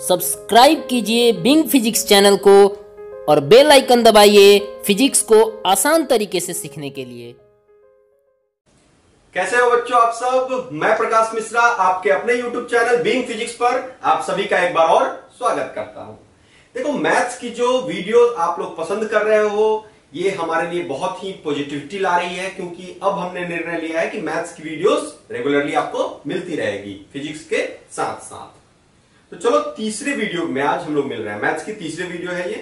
Subscribe कीजिए Bing physics channel को और बेल आइकन दबाइए फिजिक्स को आसान तरीके से सीखने के लिए। कैसे हो बच्चों आप सब? मैं प्रकाश मिश्रा, आपके अपने YouTube चैनल बीइंग फिजिक्स पर आप सभी का एक बार और स्वागत करता हूँ। देखो, मैथ्स की जो वीडियो आप लोग पसंद कर रहे हो, ये हमारे लिए बहुत ही पॉजिटिविटी ला रही है, क्योंकि अब हमने निर्णय लिया है कि मैथ्स की वीडियोस रेगुलरली आपको मिलती रहेगी फिजिक्स के साथ साथ तो चलो तीसरे वीडियो में आज हम लोग मिल रहे हैं। मैथ्स की तीसरी वीडियो है ये।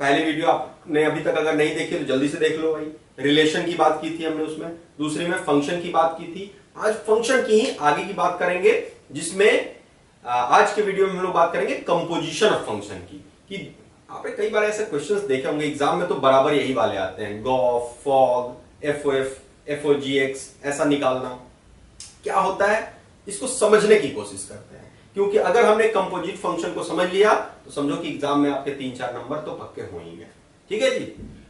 पहले वीडियो आपने अभी तक अगर नहीं देखी तो जल्दी से देख लो भाई। रिलेशन की बात की थी हमने उसमें। दूसरी में फ़ंक्शन की बात की थी। आज फ़ंक्शन की ही आगे की बात करेंगे, जिसमें आज के वीडियो में हम लोग बात करेंगे कंपोजिशन ऑफ़ फ़ंक्शन की। कि आपने कई बार ऐसे क्वेश्चंस देखे होंगे एग्ज़ाम में तो बराबर यही वाले आते हैं। Gauff fog F O F F O G X ऐसा निकालना। क्या होता है? इसको समझने की कोशिश करते हैं। क्योंकि अगर हमने कंपोजिट फ़ंक्शन को समझ लिया तो समझो कि एग्ज़ाम में आपके तीन चार नंबर तो पक्के हो ही ठीक है जी?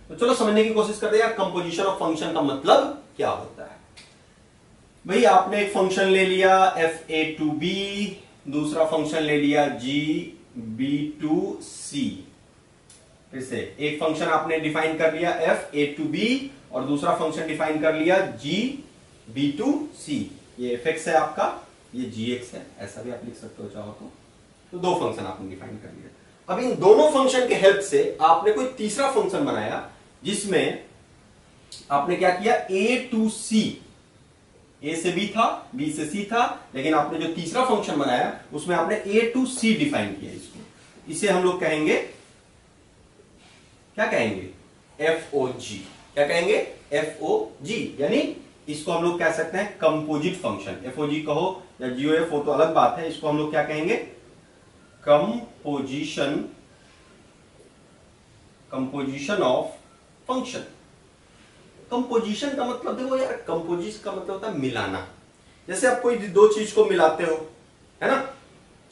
तो चलो समझने की कोशिश करते हैं कंपोजिशन ऑफ़ फ़ंक्शन का मतलब क्या होता है? भाई, आपने एक फ़ंक्शन ले लिया एफ़ ए टू बी दूसरा फ़ंक्शन ले लिया जी बी टू सी फिर से, एक फ़ंक्शन आपने डिफाइन कर लिया एफ़ ए टू बी और दूसरा फ़ंक्शन डिफाइन कर लिया जी बी टू सी ये एक्स है आपका ये जी एक्स है, ऐसा भी आप लिख सकते हो चाहो तो। तो दो फ़ंक्शन आपने डिफाइन कर लिया अब इन दोनों फ़ंक्शन के हेल्प से आपने कोई तीसरा फ़ंक्शन बनाया, जिसमें आपने क्या किया? ए टू सी ए से बी था बी से सी था, लेकिन आपने जो तीसरा फ़ंक्शन बनाया, उसमें आपने ए टू सी डिफाइन किया इसको। इसे हम लोग कहेंगे, क्या कहेंगे? एफ़ ओ जी क्या कहेंगे? एफ़ ओ जी यानी इसको हम लोग कह सकते हैं? कंपोजिट फ़ंक्शन एफ़ ओ कहो या जीओ एफ़ तो अलग बात है। इसको हम लोग क्या कहेंगे? Composition composition of function composition का मतलब देखो यार कंपोजिशन का मतलब होता है मिलाना। जैसे आप कोई दो चीज़ को मिलाते हो, है ना?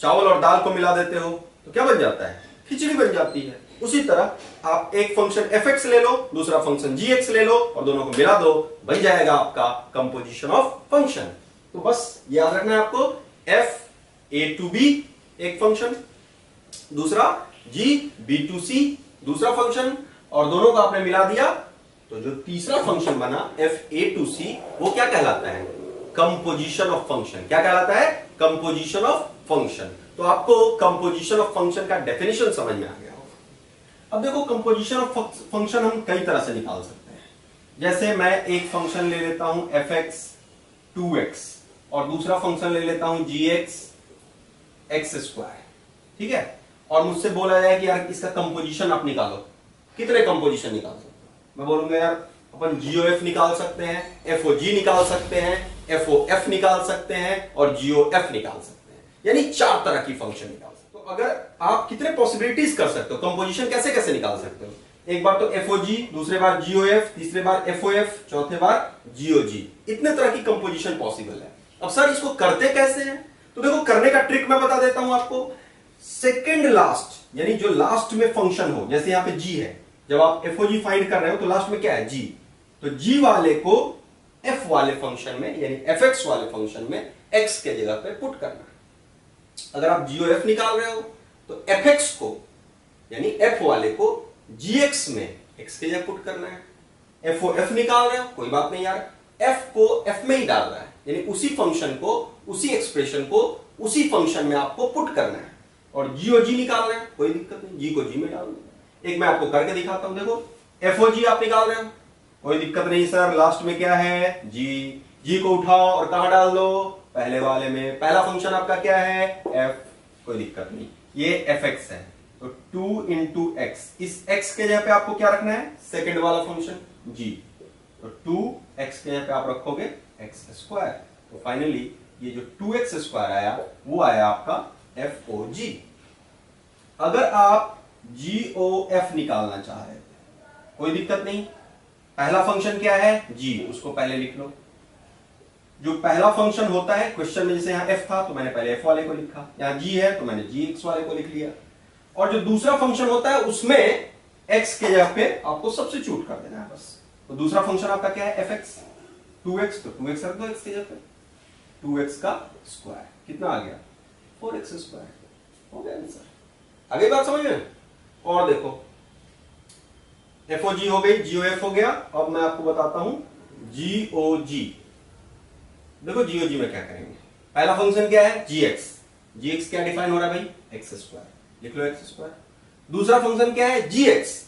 चावल और दाल को मिला देते हो तो क्या बन जाता है? खिचड़ी बन जाती है। उसी तरह आप एक फ़ंक्शन एफ़ एक्स ले लो, दूसरा फ़ंक्शन जी एक्स ले लो और दोनों को मिला दो, बन जाएगा आपका कंपोजिशन ऑफ़ फ़ंक्शन तो बस याद रखना है आपको एफ़ ए टू बी एक फ़ंक्शन दूसरा जी बी टू सी दूसरा फ़ंक्शन और दोनों को आपने मिला दिया। तो जो तीसरा फ़ंक्शन बना एफ़ ए टू सी वो क्या कहलाता है? कंपोजिशन ऑफ़ फ़ंक्शन क्या कहलाता है? कंपोजिशन ऑफ़ फ़ंक्शन तो आपको कंपोजिशन ऑफ़ फ़ंक्शन का डेफिनेशन समझ में आ गया। अब देखो कंपोजिशन ऑफ़ फ़ंक्शन हम कई तरह से निकाल सकते हैं। जैसे मैं एक फ़ंक्शन ले लेता हूँ एफ़ एक्स टू एक्स और दूसरा फ़ंक्शन ले लेता हूँ जी एक्स एक्स स्क्वायर ठीक है? और मुझसे बोला जाए कि यार, इसका कंपोजिशन आप निकालो। कितने कंपोजिशन निकाल सकते हो? मैं बोलूँगा, यार, अपन जीओ एफ़ निकाल सकते हैं एफ़ ओ जी निकाल सकते हैं एफ़ ओ एफ़ निकाल सकते हैं और जीओ एफ़ निकाल सकते हैं। यानी चार तरह की फ़ंक्शन निकाल अगर आप कितने पॉसिबिलिटीज कर सकते हो कंपोजिशन कैसे कैसे निकाल सकते हो? एक बार तो एफ़ ओ दूसरे बार जीओ एफ़ तीसरे बार एफ़ चौथे बार जीओ जी इतने तरह की कंपोजिशन पॉसिबल है। अब सर इसको करते कैसे हैं? तो देखो, करने का ट्रिक मैं बता देता हूँ आपको। सेकेंड लास्ट यानी जो लास्ट में फ़ंक्शन हो, जैसे यहाँ पे जी है। जब आप एफ़ ओ फाइंड कर रहे हो तो लास्ट में क्या है? जी तो जी वाले को एफ़ वाले फ़ंक्शन में, यानी एफ़ वाले फ़ंक्शन में एक्स के जगह पे पुट करना अगर आप जीओ एफ़ निकाल रहे हो तो एफ़ एक्स को, यानी एफ़ वाले को जी एक्स में एक्स के जगह पुट करना है। एफ़ ओ एफ़ निकाल रहे हो, कोई बात नहीं यार। एफ़ को एफ़ में ही डाल रहा है, यानी उसी फ़ंक्शन को, उसी एक्सप्रेशन को, उसी फ़ंक्शन में आपको पुट करना है। और जी जी निकाल रहे हैं, कोई दिक्कत नहीं जी को जी में डाल दो। एक मैं आपको करके दिखाता हूँ, देखो। एफ़ ओ जी आप निकाल रहे हो। कोई दिक्कत नहीं सर लास्ट में क्या है? जी जी को उठाओ और कहा डाल दो? पहले वाले में। पहला फ़ंक्शन आपका क्या है? एफ़ कोई दिक्कत नहीं। ये एफ़ एक्स है। तो टू इंटू एक्स इस एक्स के जगह पे आपको क्या रखना है? सेकेंड वाला फ़ंक्शन जी तो टू एक्स के जगह पे आप रखोगे एक्स स्क्वायर तो फाइनली ये जो टू एक्स स्क्वायर आया, वो आया आपका एफ़ ओ जी अगर आप जी ओ एफ़ निकालना चाह रहे कोई दिक्कत नहीं। पहला फ़ंक्शन क्या है? जी उसको पहले लिख लो। जो पहला फ़ंक्शन होता है क्वेश्चन में जैसे यहाँ एफ़ था तो मैंने पहले एफ़ वाले को लिखा। यहाँ जी है तो मैंने जी एक्स वाले को लिख लिया। और जो दूसरा फ़ंक्शन होता है, उसमें एक्स के जगह पे आपको सबसे चूट कर देना है बस। तो दूसरा फ़ंक्शन आपका क्या है? एफ़ एक्स टू एक्स तो टू एक्स रख दो एक्स की जगह पे। टू एक्स का स्क्वायर कितना आ गया? फोर एक्स स्क्वायर हो गया आंसर आगे बात समझ में और देखो। एफ़ ओ जी हो गई जीओ एफ़ हो गया। अब मैं आपको बताता हूँ। जीओ जी देखो जीओ जी में क्या करेंगे। पहला फ़ंक्शन क्या है? जी एक्स जी एक्स क्या डिफाइन हो रहा है भाई? एक्स स्क्वायर लिख लो एक्स स्क्वायर दूसरा फ़ंक्शन क्या है? जी एक्स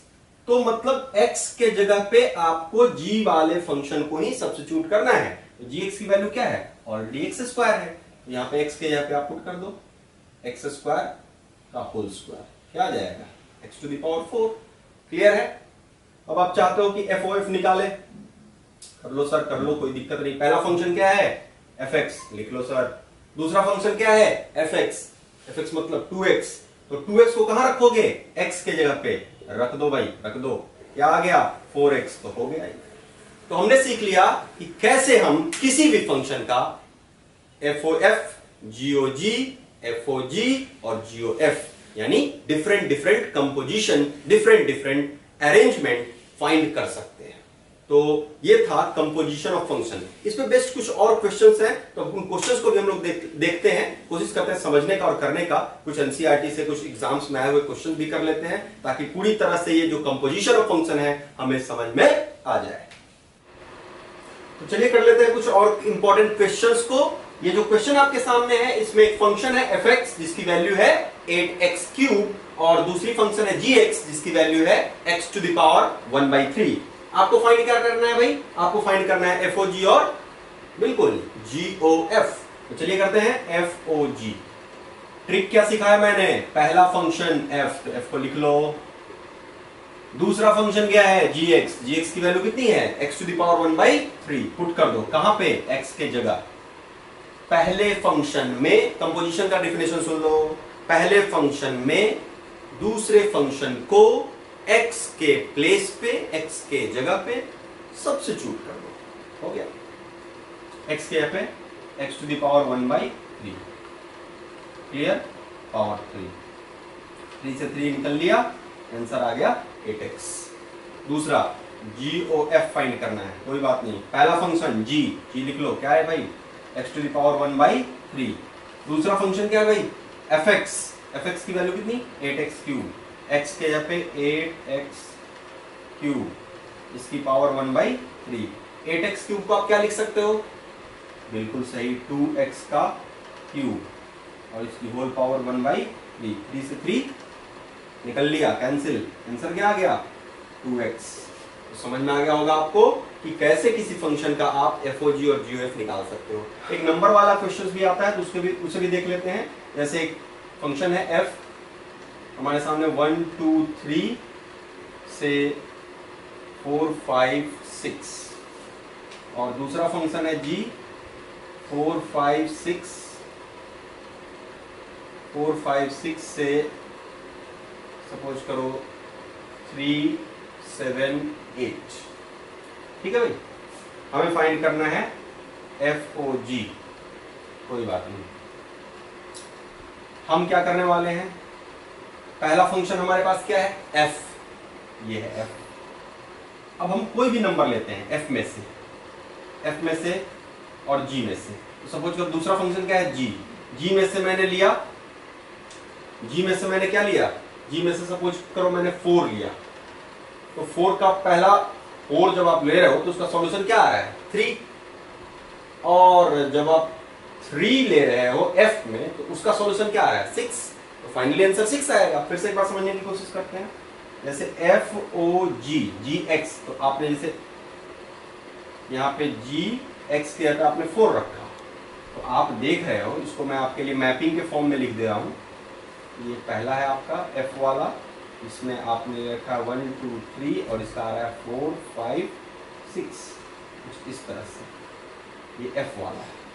तो मतलब x के जगह पे आपको g वाले फ़ंक्शन को ही सब्सिट्यूट करना है। तो एक्स की वैल्यू क्या है? ऑलरेडी एक्स स्क्वायर है। तो यहाँ पे x के जगह पे आप पुट कर दो। एक्स स्क्वायर का होल स्क्वायर क्या आ जाएगा? X to the power four clear है? अब आप चाहते हो कि एफ़ ओ एफ़ निकाले? कर लो सर कर लो, कोई दिक्कत नहीं। पहला फ़ंक्शन क्या है? एफ़ एक्स लिख लो सर। दूसरा फ़ंक्शन क्या है? एफ़ एक्स एफ़ एक्स मतलब टू एक्स तो टू एक्स को कहाँ रखोगे? एक्स के जगह पे। रख दो भाई, रख दो। क्या आ गया? फोर एक्स तो हो गया तो हमने सीख लिया कि कैसे हम किसी भी फ़ंक्शन का F O F G O G F O G और जीओ एफ़ यानी different different composition different different arrangement find कर सकते तो ये था कंपोजिशन ऑफ़ फ़ंक्शन इसमें बेस्ट कुछ और क्वेश्चंस हैं तो उन क्वेश्चंस को भी हम लोग देख, देखते हैं। कोशिश करते हैं समझने का और करने का। कुछ एनसीईआरटी से कुछ एग्ज़ाम्स में आए हुए क्वेश्चन भी कर लेते हैं ताकि पूरी तरह से ये जो कंपोजिशन ऑफ़ फ़ंक्शन है हमें समझ में आ जाए। तो चलिए कर लेते हैं कुछ और इंपॉर्टेंट क्वेश्चन को। ये जो क्वेश्चन आपके सामने है इसमें एक फ़ंक्शन है एफ़ जिसकी वैल्यू है एट एक्स क्यूब और दूसरी फ़ंक्शन है जी एक्स जिसकी वैल्यू है X to the power one by three आपको फाइंड क्या करना है भाई? आपको फाइंड करना है एफ़ ओ जी और बिल्कुल जी ओ एफ़ तो चलिए करते हैं एफ़ ओ जी ट्रिक क्या सिखाया मैंने? पहला फ़ंक्शन एफ़ तो एफ़ को लिख लो। दूसरा फ़ंक्शन क्या है? जी एक्स जी एक्स की वैल्यू कितनी है? X to the power one by three put कर दो। कहाँ पे? एक्स के जगह। पहले फ़ंक्शन में कंपोजिशन का डिफिनेशन सुन लो। पहले फ़ंक्शन में दूसरे फ़ंक्शन को x के प्लेस पे, x के जगह पे सब्सिट्यूट कर दो। हो गया? X के पे x to the power one by three clear power three three से थ्री निकल लिया। आंसर आ गया एट एक्स दूसरा जी ओ एफ़ फाइंड करना है। कोई बात नहीं। पहला फ़ंक्शन जी जी लिख लो। क्या है भाई? X to the power one by three दूसरा फ़ंक्शन क्या है भाई? एफ़ एक्स एफ़ एक्स की वैल्यू कितनी? एट एक्स क्यूब एक्स के जगह पे एट एक्स क्यूब इसकी power one by three eight X cube को आप क्या लिख सकते हो? बिल्कुल सही टू एक्स का क्यूब और इसकी whole power one by three three से थ्री निकल लिया कैंसिल आंसर क्या आ गया? टू एक्स तो समझ में आ गया होगा आपको कि कैसे किसी फ़ंक्शन का आप एफ़ ओ जी और जी एफ़ निकाल सकते हो। एक नंबर वाला क्वेश्चन भी आता है तो उसके भी, उसे भी देख लेते हैं। जैसे एक फ़ंक्शन है एफ़ हमारे सामने वन, टू, थ्री से फोर, फाइव, सिक्स। और दूसरा फ़ंक्शन है G, four, five, six. Four, five, six से सपोज़ करो थ्री, सेवन, एट। ठीक है भाई? हमें फाइंड करना है एफ़ ओ जी कोई बात नहीं। हम क्या करने वाले हैं? पहला फ़ंक्शन हमारे पास क्या है? एफ़ ये है एफ़ अब हम कोई भी नंबर लेते हैं एफ़ में से। एफ़ में से और जी में से। तो सपोज़ करो दूसरा फ़ंक्शन क्या है? जी जी में से मैंने लिया। जी में से मैंने क्या लिया? जी में से सपोज़ करो मैंने फोर लिया। तो फोर का पहला फोर जब आप ले रहे हो तो उसका सॉल्यूशन क्या आ रहा है? थ्री और जब आप थ्री ले रहे हो एफ़ में तो उसका सॉल्यूशन क्या आ रहा है? सिक्स तो फाइनली आंसर सिक्स आएगा, फिर से एक बार समझने की कोशिश करते हैं। जैसे एफ़ ओ जी जी एक्स तो आपने जैसे यहाँ पे जी एक्स के पे आपने फोर रखा। तो आप देख रहे हो, इसको मैं आपके लिए मैपिंग के फॉर्म में लिख दे रहा हूँ। ये पहला है आपका एफ़ वाला, इसमें आपने रखा वन टू थ्री और इसका आ रहा है फोर फाइव सिक्स कुछ इस तरह से। ये एफ़ वाला है।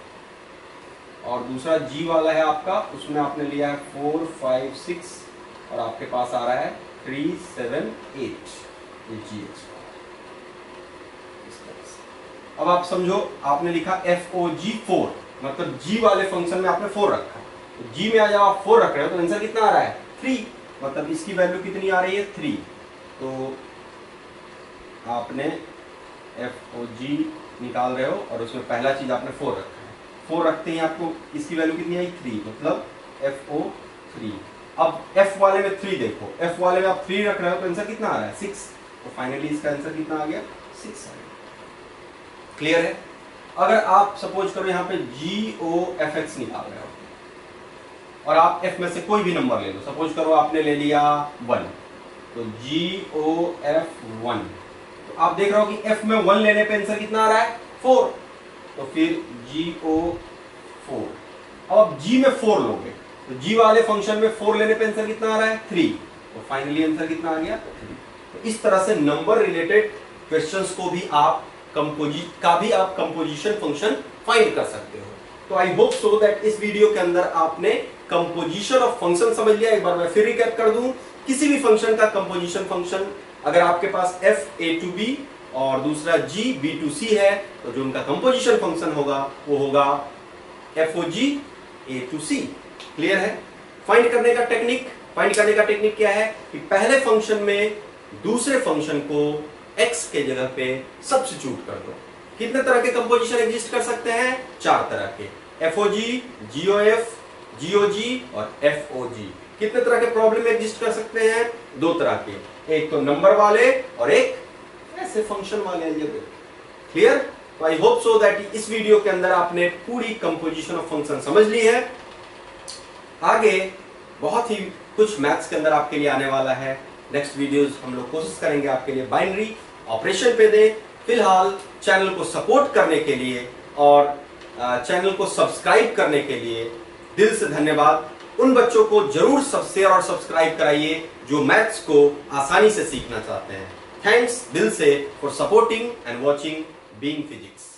और दूसरा जी वाला है आपका, उसमें आपने लिया है फोर फाइव सिक्स और आपके पास आ रहा है थ्री सेवन एट ये जी एच अब आप समझो, आपने लिखा एफ़ ओ जी फोर मतलब जी वाले फ़ंक्शन में आपने फोर रखा। तो जी में आ जब आप फोर रख रहे हो तो आंसर कितना आ रहा है? थ्री मतलब इसकी वैल्यू कितनी आ रही है? थ्री तो आपने एफ़ ओ जी निकाल रहे हो और उसमें पहला चीज़ आपने फोर रखा फोर रखते हैं आपको, इसकी वैल्यू कितनी आई? थ्री मतलब एफ़ ओ थ्री अब एफ़ वाले में थ्री देखो। एफ़ वाले में आप थ्री रख रहे हो तो आंसर कितना आ रहा है? सिक्स तो फाइनली इसका आंसर कितना आ गया? सिक्स आ गया. क्लियर है? अगर आप सपोज़ करो यहाँ पे जी ओ एफ़ एक्स निकाल रहे हो, और आप एफ़ में से कोई भी नंबर ले लो। सपोज़ करो आपने ले लिया वन तो जी ओ एफ़ वन तो आप देख रहे हो कि एफ़ में वन लेने पे आंसर कितना आ रहा है? फोर तो फिर जी ओ फोर अब जी में फोर लोगे। तो जी वाले फ़ंक्शन में फोर लेने पे आंसर कितना आ रहा है? थ्री तो फाइनली आंसर कितना आ गया? थ्री तो इस तरह से नंबर रिलेटेड क्वेश्चंस को भी आप कंपोजिट का भी आप कंपोजिशन फ़ंक्शन फाइंड कर सकते हो। तो आई होप सो दैट इस वीडियो के अंदर आपने कंपोजिशन ऑफ़ फ़ंक्शन समझ लिया। एक बार मैं फिर रिकैप कर दूँ। किसी भी फ़ंक्शन का कंपोजिशन फ़ंक्शन अगर आपके पास एफ़ ए टू बी और दूसरा जी बी टू सी है तो जो उनका कंपोजिशन फ़ंक्शन होगा, वो होगा F O G A to C clear है? फाइंड करने का टेक्निक फाइंड करने का टेक्निक क्या है? कि पहले फ़ंक्शन में दूसरे फ़ंक्शन को x के जगह पे सब्सिट्यूट कर दो। कितने तरह के कंपोजिशन एग्जिस्ट कर सकते हैं? चार तरह के। एफ़ ओ जी जीओ एफ़ जीओ जी और एफ़ ओ जी कितने तरह के प्रॉब्लम एग्जिस्ट कर सकते हैं? दो तरह के। एक तो नंबर वाले और एक ऐसे फ़ंक्शन वाले अलजेब्रिक क्लियर तो आई होप सो दैट इस वीडियो के अंदर आपने पूरी कंपोजिशन ऑफ़ फ़ंक्शन समझ ली है। आगे बहुत ही कुछ मैथ्स के अंदर आपके लिए आने वाला है। नेक्स्ट वीडियोस हम लोग कोशिश करेंगे आपके लिए बाइनरी ऑपरेशन पे दे। फ़िलहाल चैनल को सपोर्ट करने के लिए और चैनल को सब्सक्राइब करने के लिए दिल से धन्यवाद। उन बच्चों को ज़रूर सब शेयर और सब्सक्राइब कराइए जो मैथ्स को आसानी से सीखना चाहते हैं। Thanks Dilse for supporting and watching Being Physics.